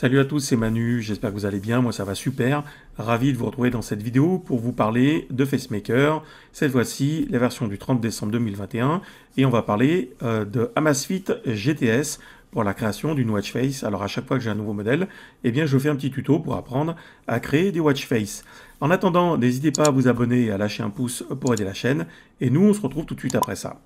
Salut à tous, c'est Manu, j'espère que vous allez bien, moi ça va super. Ravi de vous retrouver dans cette vidéo pour vous parler de FaceMaker. Cette fois-ci, la version du 30 décembre 2021. Et on va parler euh, de Amazfit GTS pour la création d'une watch face. Alors à chaque fois que j'ai un nouveau modèle, eh bien je fais un petit tuto pour apprendre à créer des watch face. En attendant, n'hésitez pas à vous abonner et à lâcher un pouce pour aider la chaîne. Et nous, on se retrouve tout de suite après ça.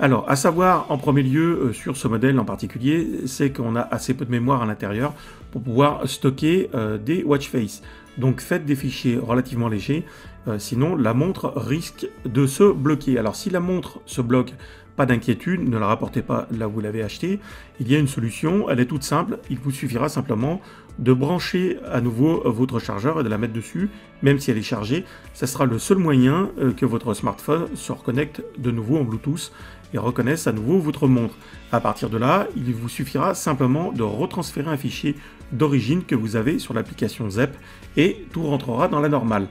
Alors, à savoir en premier lieu euh, sur ce modèle en particulier, c'est qu'on a assez peu de mémoire à l'intérieur pour pouvoir stocker euh, des watch face. Donc faites des fichiers relativement légers, euh, sinon la montre risque de se bloquer. Alors si la montre se bloque, pas d'inquiétude, ne la rapportez pas là où vous l'avez acheté. Il y a une solution, elle est toute simple, il vous suffira simplement de brancher à nouveau votre chargeur et de la mettre dessus, même si elle est chargée. Ça sera le seul moyen que votre smartphone se reconnecte de nouveau en Bluetooth et reconnaissent à nouveau votre montre. À partir de là, il vous suffira simplement de retransférer un fichier d'origine que vous avez sur l'application ZEP et tout rentrera dans la normale.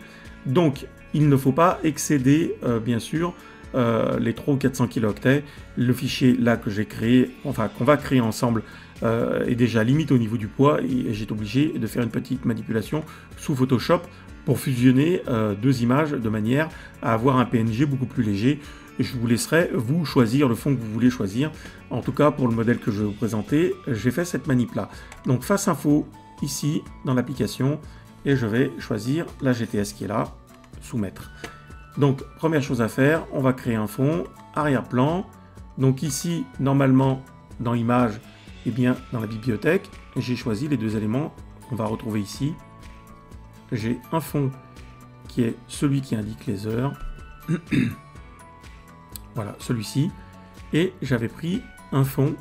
Donc, il ne faut pas excéder, euh, bien sûr, euh, les 3 ou 400 kilooctets. Le fichier là que j'ai créé, enfin qu'on va créer ensemble, euh, est déjà limite au niveau du poids et j'ai obligé de faire une petite manipulation sous Photoshop pour fusionner deux images de manière à avoir un PNG beaucoup plus léger je vous laisserai vous choisir le fond que vous voulez choisir. En tout cas, pour le modèle que je vais vous présenter, j'ai fait cette manip là. Donc face info, ici, dans l'application, et je vais choisir la GTS qui est là, soumettre. Donc, première chose à faire, on va créer un fond, arrière-plan. Donc ici, normalement, dans Images, et eh bien, dans la bibliothèque, j'ai choisi les deux éléments qu'on va retrouver ici. J'ai un fond qui est celui qui indique les heures. Voilà, celui-ci. Et j'avais pris un fond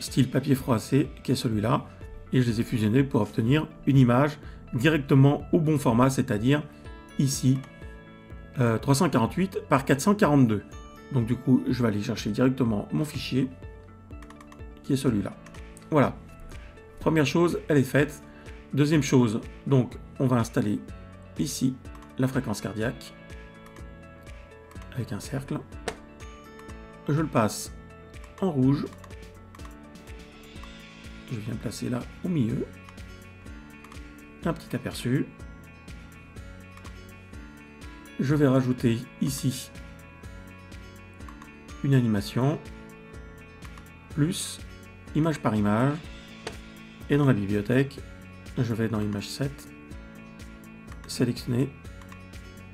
style papier froissé, qui est celui-là, et je les ai fusionnés pour obtenir une image directement au bon format, c'est-à-dire ici, 348 euh, par 442. Donc du coup, je vais aller chercher directement mon fichier, qui est celui-là. Voilà. Première chose, elle est faite. Deuxième chose, donc on va installer ici la fréquence cardiaque avec un cercle. Je le passe en rouge. Je viens placer là au milieu. Un petit aperçu. Je vais rajouter ici une animation, plus image par image. Et dans la bibliothèque, je vais dans image 7, sélectionner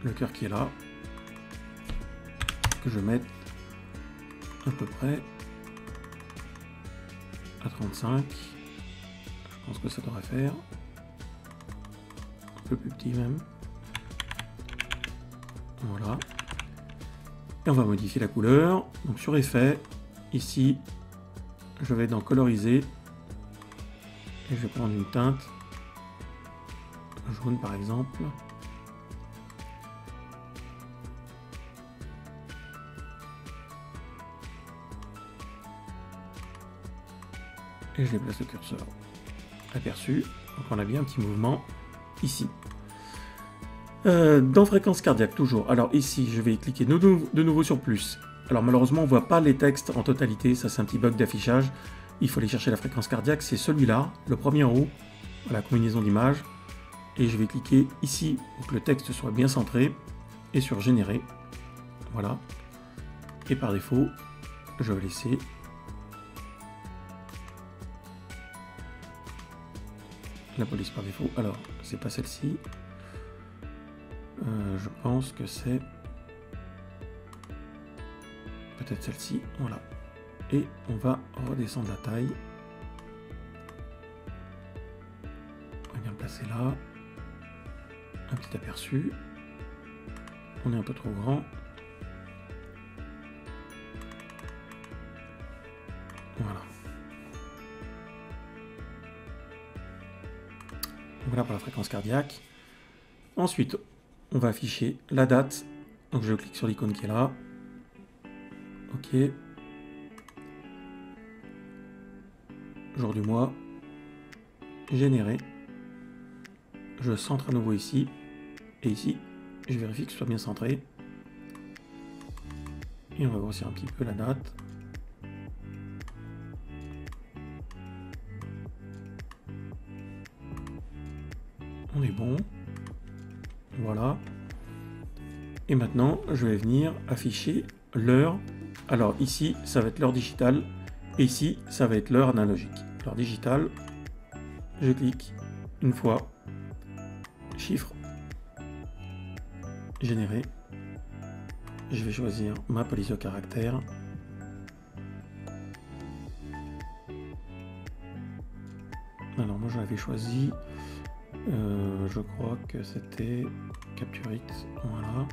le cœur qui est là, que je mette à peu près à 35. Je pense que ça devrait faire. Un peu plus petit même. Voilà. Et on va modifier la couleur. Donc sur effet, ici, je vais dans coloriser. Et je vais prendre une teinte jaune par exemple. et je déplace le curseur. Aperçu, donc on a bien un petit mouvement ici. Euh, dans fréquence cardiaque, toujours. Alors ici, je vais cliquer de nouveau sur plus. Alors malheureusement, on ne voit pas les textes en totalité, ça c'est un petit bug d'affichage. Il faut aller chercher la fréquence cardiaque, c'est celui-là, le premier en haut, la combinaison d'images. Et je vais cliquer ici pour que le texte soit bien centré et sur générer. Voilà. Et par défaut, je vais laisser la police par défaut. Alors, c'est pas celle-ci. Euh, je pense que c'est peut-être celle-ci. Voilà. Et on va redescendre la taille. On va bien placer là. Un petit aperçu. On est un peu trop grand. Voilà. Voilà pour la fréquence cardiaque. Ensuite, on va afficher la date. Donc je clique sur l'icône qui est là. OK. Jour du mois. Générer. Je centre à nouveau ici. Et ici, je vérifie que ce soit bien centré. Et on va grossir un petit peu la date. On est bon. Voilà. Et maintenant, je vais venir afficher l'heure. Alors ici, ça va être l'heure digitale. Et ici, ça va être l'heure analogique. L'heure digitale, je clique une fois, chiffre, générer. Je vais choisir ma police de caractère. Alors moi j'avais choisi, euh, je crois que c'était Capture It, voilà.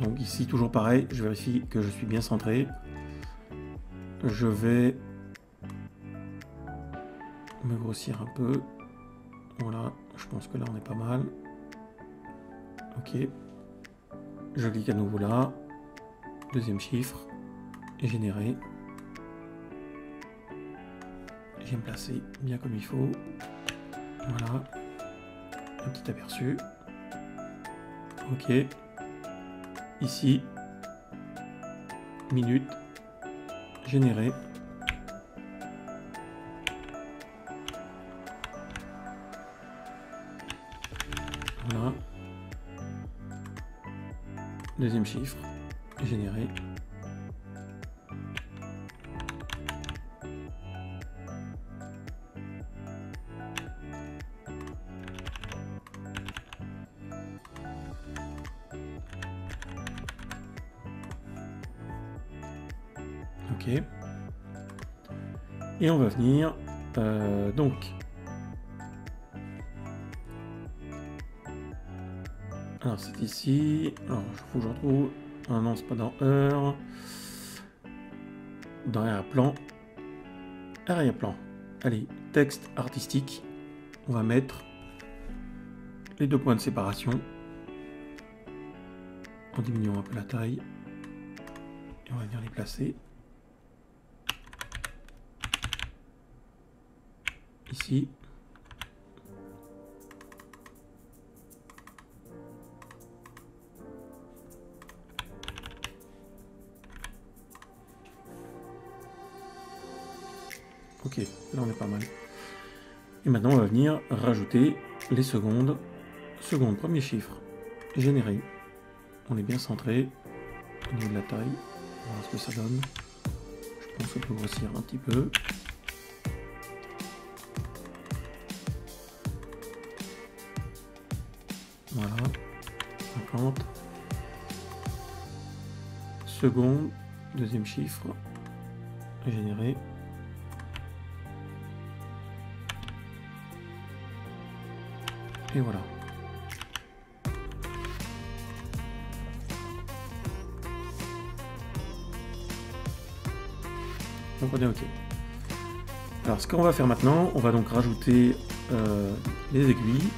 Donc ici, toujours pareil, je vérifie que je suis bien centré. Je vais me grossir un peu. Voilà, je pense que là on est pas mal. Ok. Je clique à nouveau là. Deuxième chiffre. Générer. Je vais me placer bien comme il faut. Voilà. Un petit aperçu. Ok ici, minute, générer. Voilà. Deuxième chiffre, générer. Et on va venir, euh, donc, alors c'est ici, alors il faut que je retrouve, ah non c'est pas dans heure, dans arrière-plan, arrière-plan, allez, texte artistique, on va mettre les deux points de séparation, en diminuant un peu la taille, et on va venir les placer. Ici. Ok, là on est pas mal. Et maintenant on va venir rajouter les secondes. Seconde, premier chiffre, généré. On est bien centré au niveau de la taille. On voir ce que ça donne. Je pense qu'on peut grossir un petit peu. Voilà. 50. Seconde, deuxième chiffre, généré. Et voilà. Donc on est OK. Alors ce qu'on va faire maintenant, on va donc rajouter euh, les aiguilles.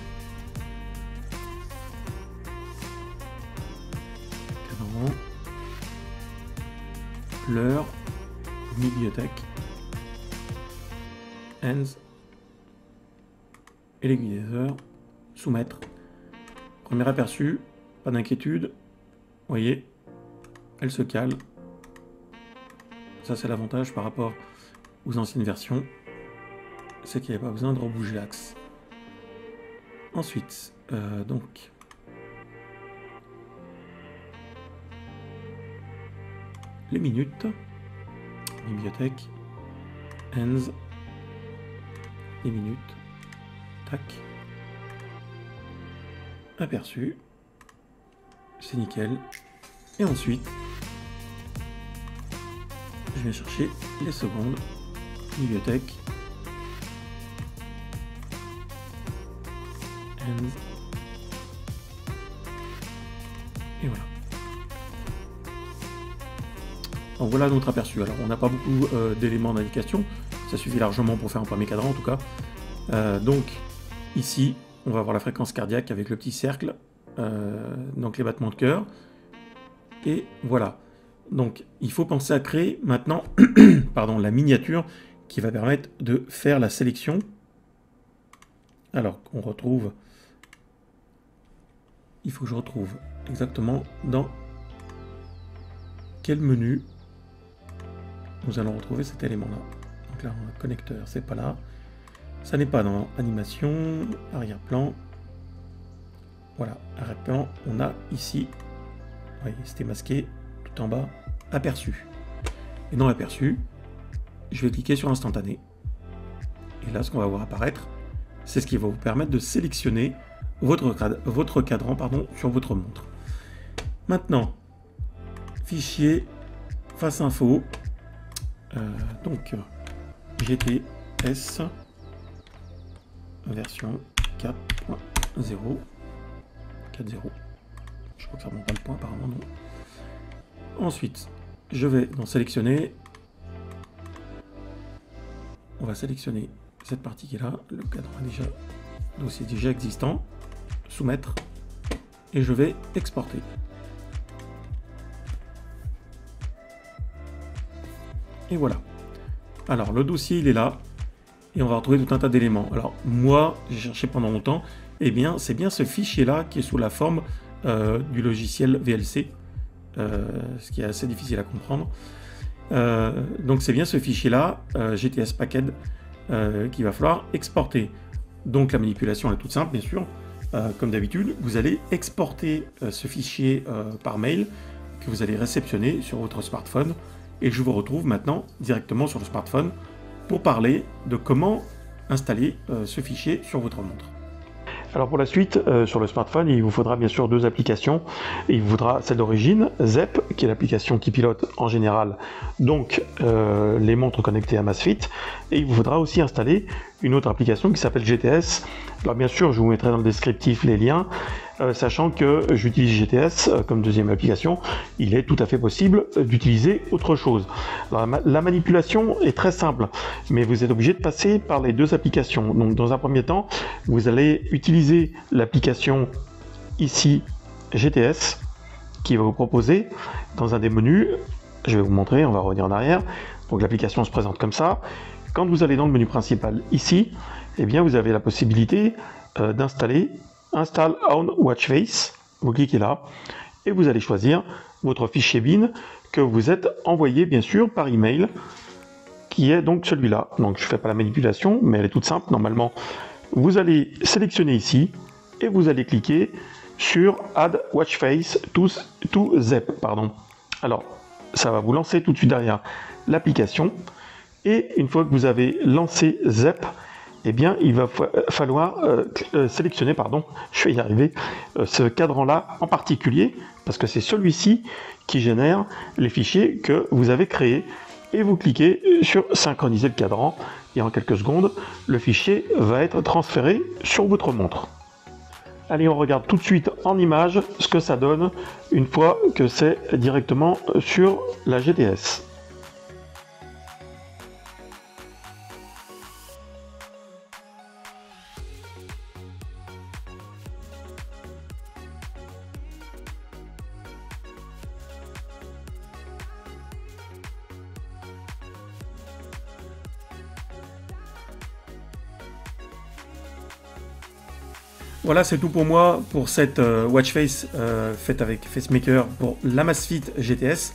L'heure, bibliothèque, ends, et heures, soumettre. Premier aperçu, pas d'inquiétude, voyez, elle se cale. Ça c'est l'avantage par rapport aux anciennes versions, c'est qu'il n'y a pas besoin de rebouger l'axe. Ensuite, euh, donc, les minutes, bibliothèque, ends, les minutes, tac, aperçu, c'est nickel. Et ensuite, je vais chercher les secondes, bibliothèque, ends, et voilà. Voilà notre aperçu. Alors on n'a pas beaucoup euh, d'éléments d'indication, ça suffit largement pour faire un premier cadran en tout cas. Euh, donc ici, on va voir la fréquence cardiaque avec le petit cercle, euh, donc les battements de cœur. Et voilà. Donc il faut penser à créer maintenant pardon, la miniature qui va permettre de faire la sélection. Alors on retrouve, il faut que je retrouve exactement dans quel menu nous allons retrouver cet élément-là. Donc là, on a connecteur, c'est pas là. Ça n'est pas dans animation, arrière-plan. Voilà, arrière-plan, on a ici, vous voyez, c'était masqué tout en bas, aperçu. Et dans aperçu, je vais cliquer sur instantané. Et là, ce qu'on va voir apparaître, c'est ce qui va vous permettre de sélectionner votre, votre cadran pardon, sur votre montre. Maintenant, fichier, face info, donc GTS version 4.0 4.0 je crois que ça remonte pas le point apparemment non. Ensuite je vais dans sélectionner. On va sélectionner cette partie qui est là. Le cadre déjà dossier déjà existant. Soumettre. Et je vais exporter et voilà alors le dossier il est là et on va retrouver tout un tas d'éléments. Alors moi, j'ai cherché pendant longtemps, eh bien c'est bien ce fichier-là qui est sous la forme euh, du logiciel VLC, euh, ce qui est assez difficile à comprendre. Euh, donc c'est bien ce fichier-là, GTS Packed, qu'il va falloir exporter. Donc la manipulation est toute simple, bien sûr. comme d'habitude, vous allez exporter ce fichier par mail que vous allez réceptionner sur votre smartphone. Et je vous retrouve maintenant directement sur le smartphone pour parler de comment installer euh, ce fichier sur votre montre. Alors pour la suite, euh, sur le smartphone, il vous faudra bien sûr deux applications. Il vous faudra celle d'origine, ZEP, qui est l'application qui pilote en général donc euh, les montres connectées à Masfit. Et il vous faudra aussi installer une autre application qui s'appelle GTS. Alors bien sûr, je vous mettrai dans le descriptif les liens. Euh, sachant que j'utilise GTS euh, comme deuxième application, il est tout à fait possible d'utiliser autre chose. la manipulation est très simple, mais vous êtes obligé de passer par les deux applications. Dans un premier temps, vous allez utiliser l'application ici GTS qui va vous proposer dans un des menus, je vais vous montrer, on va revenir en arrière. Donc l'application se présente comme ça. Quand vous allez dans le menu principal ici, eh bien vous avez la possibilité euh, d'installer Install on Watchface. Vous cliquez là et vous allez choisir votre fichier bin que vous êtes envoyé bien sûr par email qui est donc celui-là. Donc je ne fais pas la manipulation mais elle est toute simple. Normalement vous allez sélectionner ici et vous allez cliquer sur Add Watchface to, to ZEP. Pardon. Alors ça va vous lancer tout de suite derrière l'application et une fois que vous avez lancé ZEP, eh bien, il va falloir euh, euh, sélectionner, pardon, je vais y arriver, euh, ce cadran-là en particulier, parce que c'est celui-ci qui génère les fichiers que vous avez créés. Et vous cliquez sur synchroniser le cadran, et en quelques secondes, le fichier va être transféré sur votre montre. Allez, on regarde tout de suite en image ce que ça donne une fois que c'est directement sur la GTS. Voilà, c'est tout pour moi pour cette euh, watch face euh, faite avec FaceMaker pour l'Amazfit GTS.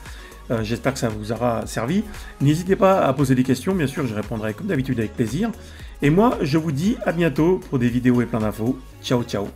Euh, j'espère que ça vous aura servi. N'hésitez pas à poser des questions, bien sûr, je répondrai comme d'habitude avec plaisir. Et moi, je vous dis à bientôt pour des vidéos et plein d'infos. Ciao, ciao